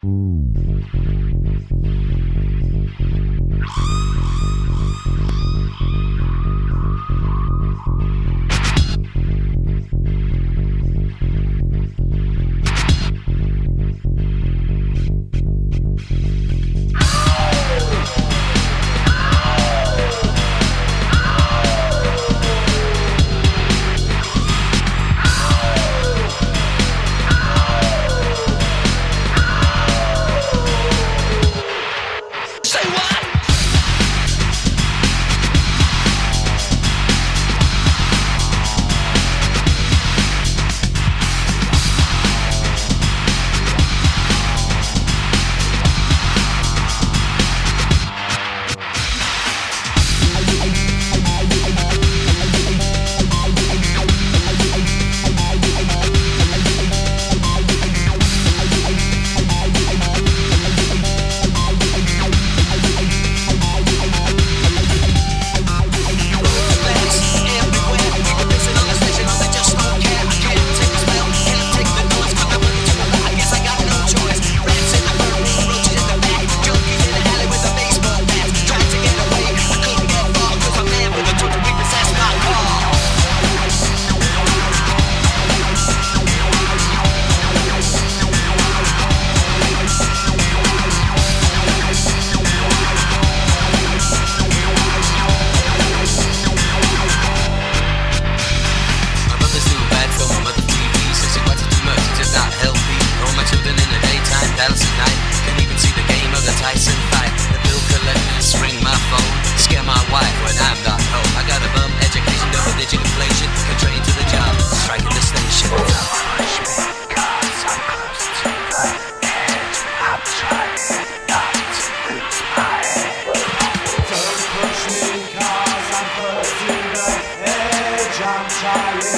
My Push